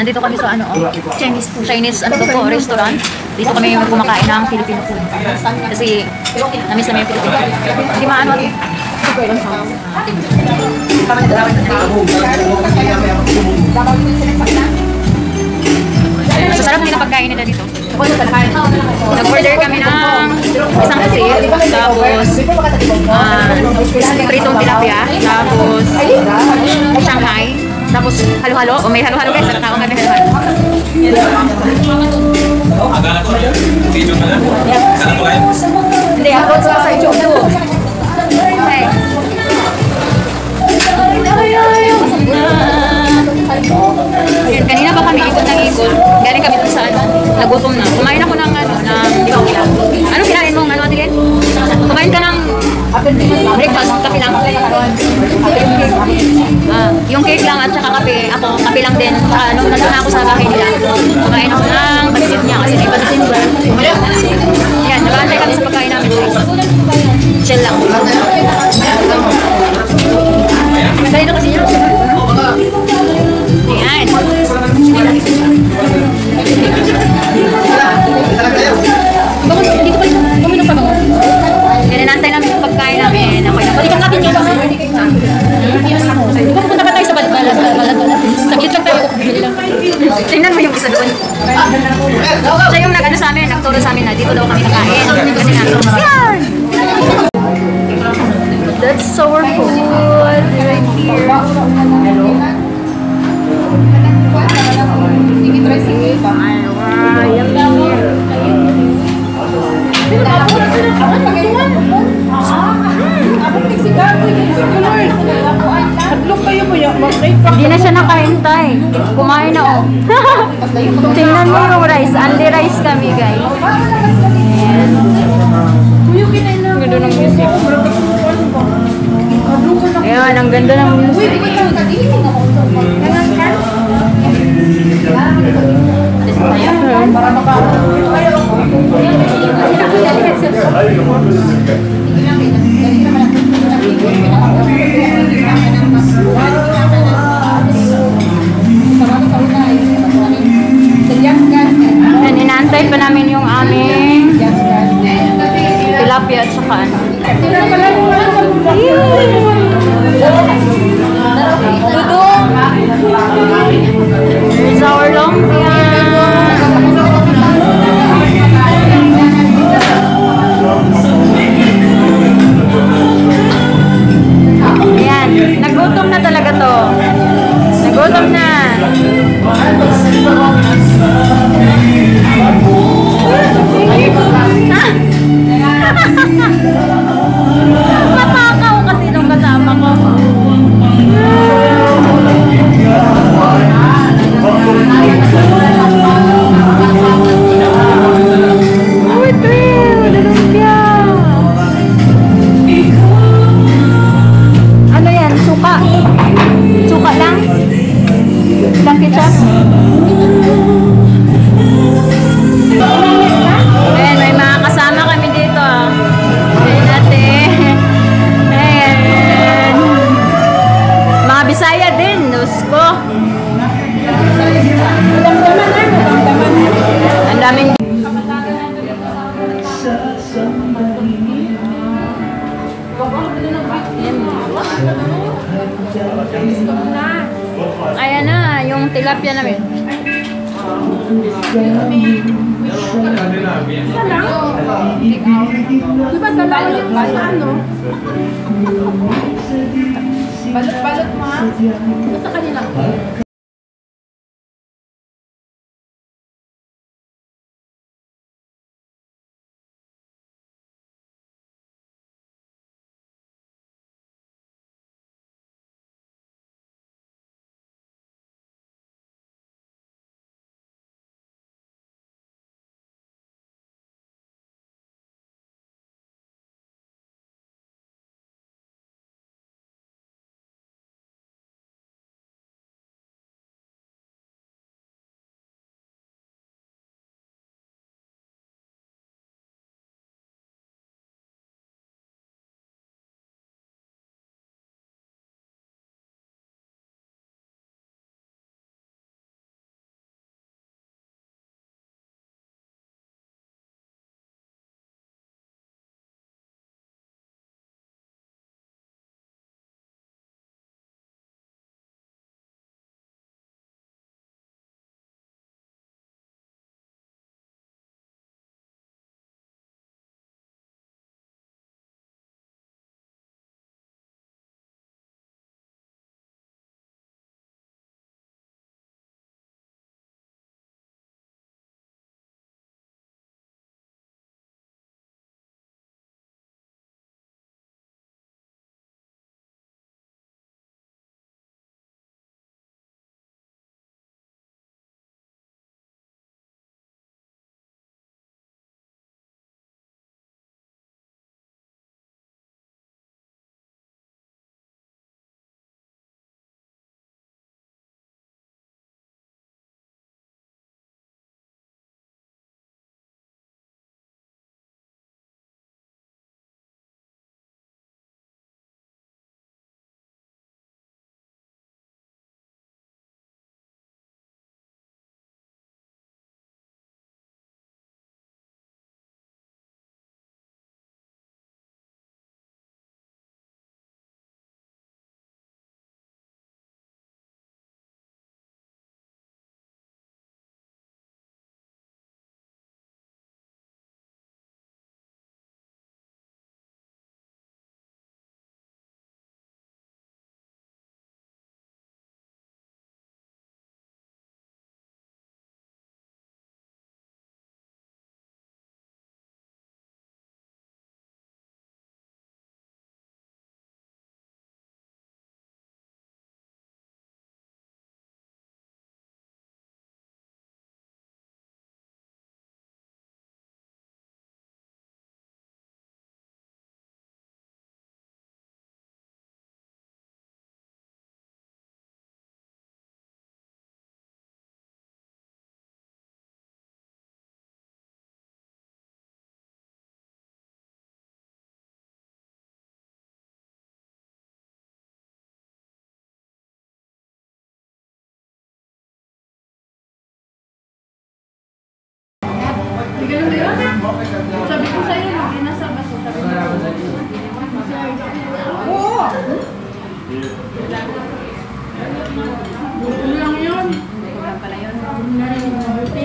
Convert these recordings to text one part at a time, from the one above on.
Nandito kami sa ano, Chinese food. Chinese ano to po, restaurant. Dito kami kumakain ng Filipino food. Kasi namiss namin yung Filipino food. Hindi maano. Sa sarap din ang pagkain nila dito. Nag-order kami ng isang kasi, tapos ah, pritong tilapia, tapos tapos halo-halo. O may halo-halo guys, nakakaon kami halo-halo. Akala ko, video ka na. Saan po kayo? Hindi, upload sa sa YouTube. Okay. Yan, kanina pa kami ikot ng ikot. Galing kami sa ano, nagutom na. Kumain ako ng ano, ng di ba ulam. Ano kinain mo? Ano tingin? Kumain ka ng breakfast, kape lang. Ah, yung cake lang at saka kape. Ako, kape lang din. Saka nung nandun na ako sa bahay nila, kumain ako ng pansit niya kasi may pansit ba. Yan, nabantay kami sa pagkain namin. Chill lang. Saglit lang tayo. Tingnan mo yung isa doon. Siya yung nag-ano sa amin, nagturo sa amin na dito daw kami kakain. Kasi yan! That's our food right here. Ay, yummy. Hadlok kayo mo yan. Hindi na siya nakaintay. Kumain na oh. Tingnan mo yung rice. Only rice kami guys. Ayan. Ganda ng music. Ayan, ang ganda ng music. Para Wow. Di ba dalawa yung sa ano? Balot-balot mo ha? Basta kanila. Hindi ka lang yun? Sabi ko sa'yo, mag-inasa ba sa sabi ko? Oo! Buto lang yun. Buto lang pala yun. Narinig mo buti.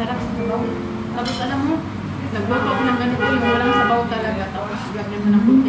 Sarap. Tapos alam mo, nagluto ako ng ganito yung walang sabaw talaga. Tapos gagawin mo ng buti.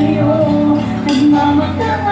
sa'yo. Nagmamataka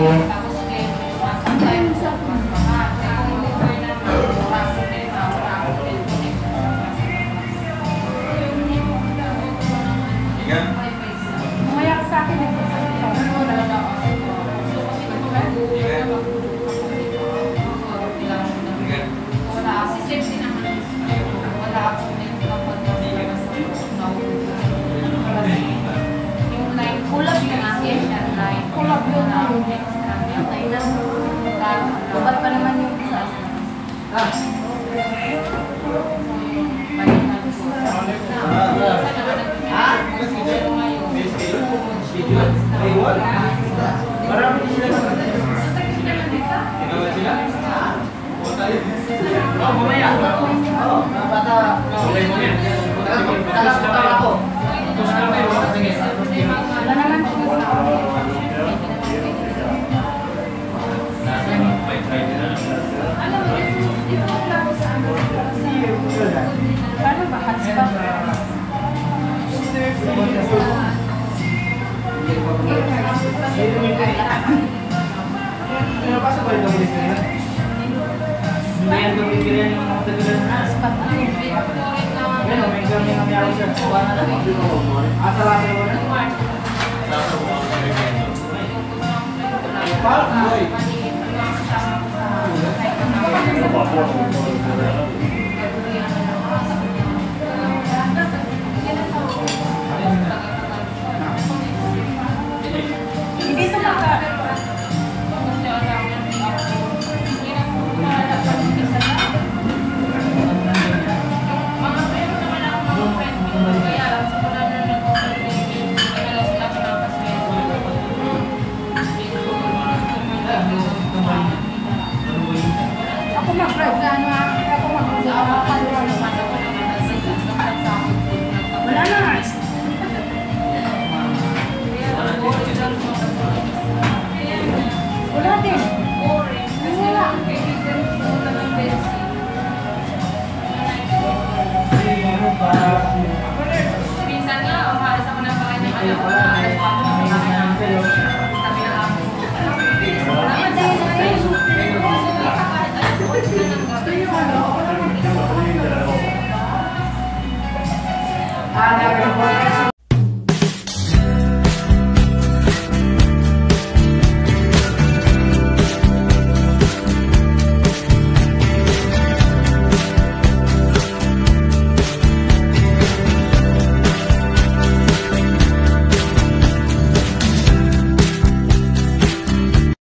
Yan.